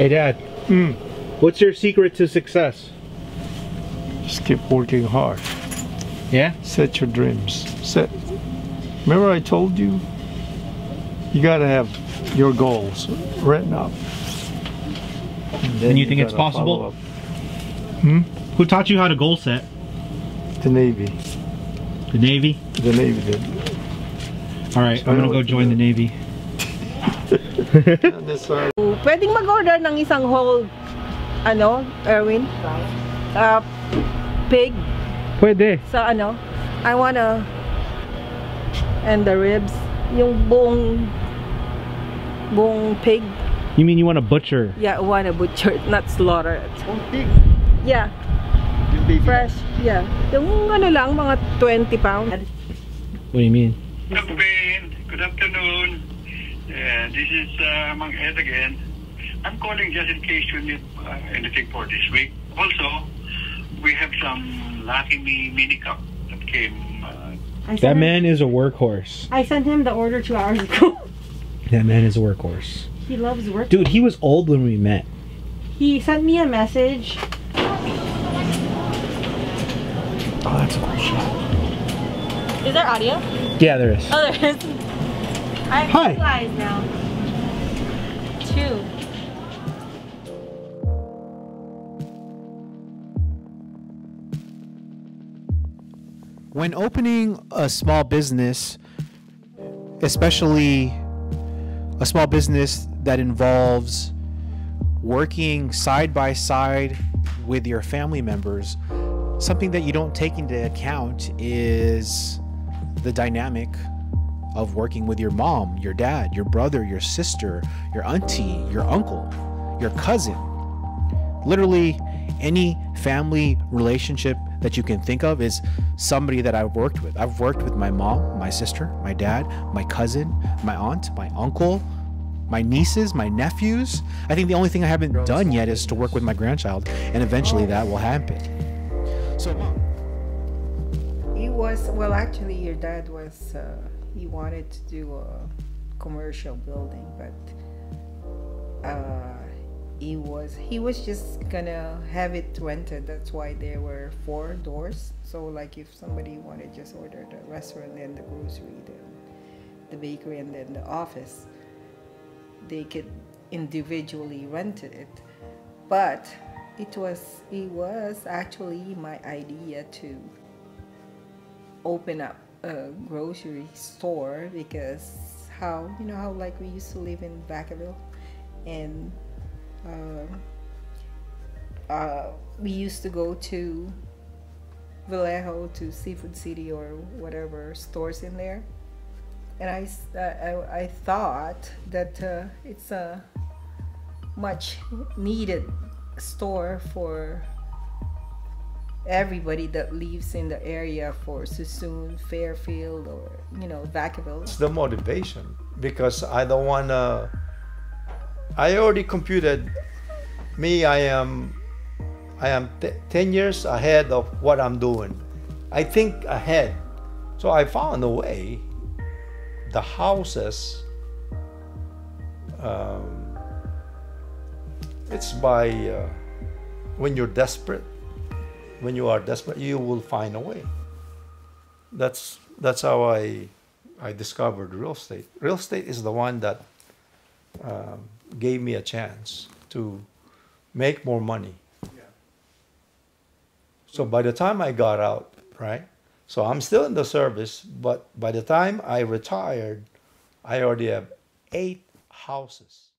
Hey, Dad. Mm. What's your secret to success? Just keep working hard. Yeah. Set your dreams. Set. Remember I told you? You gotta have your goals written up. then And you think it's possible? Hmm? Who taught you how to goal set? The Navy. The Navy. The Navy did. All right, I'm gonna go join the Navy. Uh, Pwedeng mag-order ng isang whole, ano, Erwin? Uh, pig Pwede. sa ano. I wanna, and the ribs, yung buong, buong pig. You mean you want to butcher? Yeah, I wanna butcher it, not slaughter it. Yeah, yung baby. fresh. Yeah. Yung ano lang, mga 20 pounds. What do you mean? Campaign. Good afternoon. Uh, this is uh, Mang Ed again. I'm calling just in case you need uh, anything for this week. Also, we have some Lucky Me mini cup that came. Uh, I sent That him- man is a workhorse. I sent him the order two hours ago. That man is a workhorse. he loves work. Dude, he was old when we met. He sent me a message. Oh, that's a cool shot. Is there audio? Yeah, there is. Oh, there is. I have Hi. two eyes now. Two. when opening a small business, especially a small business that involves working side by side with your family members, something that you don't take into account is the dynamic of working with your mom, your dad, your brother, your sister, your auntie, your uncle, your cousin. Literally, any family relationship that you can think of is somebody that I've worked with. I've worked with my mom, my sister, my dad, my cousin, my aunt, my uncle, my nieces, my nephews. I think the only thing I haven't done yet is to work with my grandchild, and eventually that will happen. So, mom, He was, well, actually, your dad was, uh, he wanted to do a commercial building, but uh, he was, he was just gonna have it rented. That's why there were four doors. So, like, if somebody wanted just order the restaurant and the grocery, then the bakery, and then the office, they could individually rent it. But it was, it was actually my idea to open up a grocery store because how you know how like we used to live in Vacaville? And um uh, we used to go to Vallejo to Seafood City or whatever stores in there. And I, uh, I, I thought that uh, it's a much needed store for everybody that lives in the area for Suisun, Fairfield, or you know Vacaville. It's the motivation because I don't wanna. I already computed. Me, I am. I am t- ten years ahead of what I'm doing. I think ahead, so I found a way. The houses. Um, it's by uh, when you're desperate. When you are desperate, you will find a way. That's that's how I I discovered real estate. Real estate is the one that um, gave me a chance to make more money. So by the time I got out, right? So I'm still in the service, but by the time I retired, I already have eight houses.